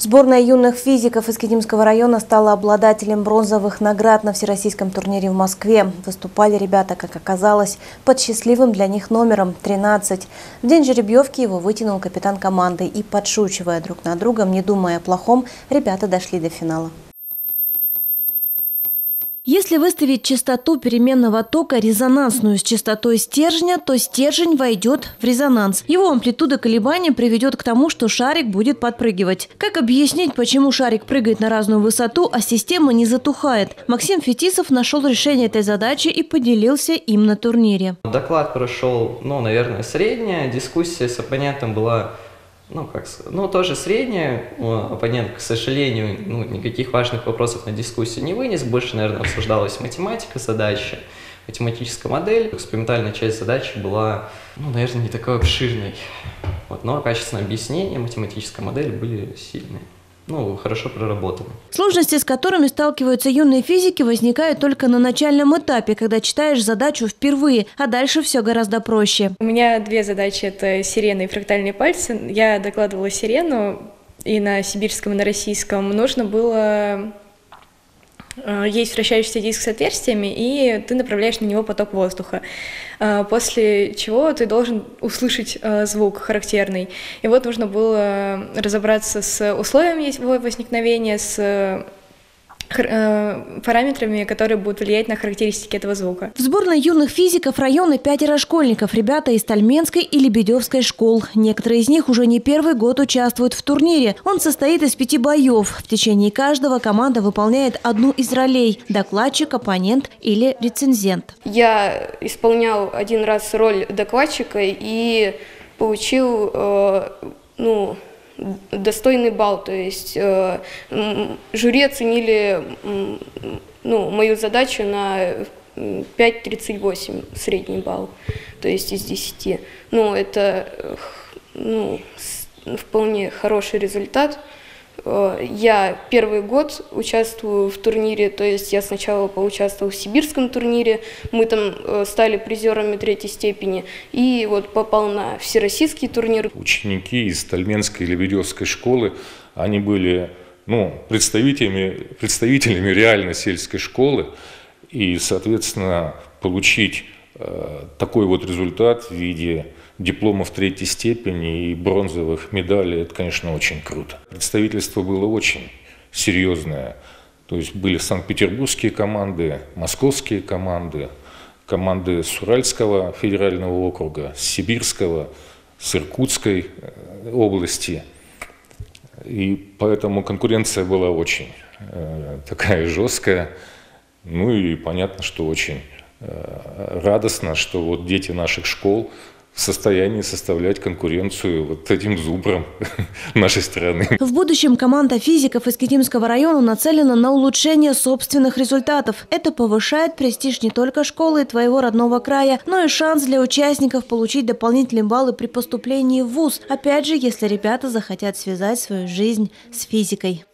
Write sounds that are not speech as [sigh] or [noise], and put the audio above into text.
Сборная юных физиков из Кедимского района стала обладателем бронзовых наград на всероссийском турнире в Москве. Выступали ребята, как оказалось, под счастливым для них номером 13. В день жеребьевки его вытянул капитан команды и, подшучивая друг на другом, не думая о плохом, ребята дошли до финала. Если выставить частоту переменного тока резонансную с частотой стержня, то стержень войдет в резонанс. Его амплитуда колебания приведет к тому, что шарик будет подпрыгивать. Как объяснить, почему шарик прыгает на разную высоту, а система не затухает? Максим Фетисов нашел решение этой задачи и поделился им на турнире. Доклад прошел, ну, наверное, средняя. Дискуссия с оппонентом была ну, как ну, тоже средняя. Оппонент, к сожалению, ну, никаких важных вопросов на дискуссию не вынес. Больше, наверное, обсуждалась математика задачи, математическая модель. Экспериментальная часть задачи была, ну, наверное, не такой обширной. Вот, но качественное объяснение, математическая модель были сильные ну, хорошо проработаны. Сложности, с которыми сталкиваются юные физики, возникают только на начальном этапе, когда читаешь задачу впервые, а дальше все гораздо проще. У меня две задачи – это сирена и фрактальные пальцы. Я докладывала сирену, и на сибирском, и на российском нужно было есть вращающийся диск с отверстиями, и ты направляешь на него поток воздуха, э, после чего ты должен услышать э, звук характерный. И вот нужно было разобраться с условием его возникновения, с Э, параметрами, которые будут влиять на характеристики этого звука. В сборной юных физиков района пятеро школьников, ребята из Тальменской и Лебедевской школ. Некоторые из них уже не первый год участвуют в турнире. Он состоит из пяти боев. В течение каждого команда выполняет одну из ролей – докладчик, оппонент или рецензент. Я исполнял один раз роль докладчика и получил э, ну, достойный балл, то есть э, жюри оценили ну, мою задачу на 5,38 средний балл, то есть из 10. Ну, это ну, вполне хороший результат. Э, я первый год участвую в турнире, то есть я сначала поучаствовал в сибирском турнире, мы там э, стали призерами третьей степени, и вот попал на всероссийский турнир. Ученики из Тальменской и Лебедевской школы, они были ну, представителями, представителями реально сельской школы, и, соответственно, получить такой вот результат в виде дипломов третьей степени и бронзовых медалей, это, конечно, очень круто. Представительство было очень серьезное. То есть были санкт-петербургские команды, московские команды, команды с Уральского федерального округа, с Сибирского, с Иркутской э, области. И поэтому конкуренция была очень э, такая жесткая. Ну и понятно, что очень э, радостно, что вот дети наших школ в состоянии составлять конкуренцию вот этим зубрам [laughs] нашей страны. В будущем команда физиков из Китимского района нацелена на улучшение собственных результатов. Это повышает престиж не только школы твоего родного края, но и шанс для участников получить дополнительные баллы при поступлении в ВУЗ. Опять же, если ребята захотят связать свою жизнь с физикой.